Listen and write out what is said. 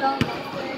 Đồ.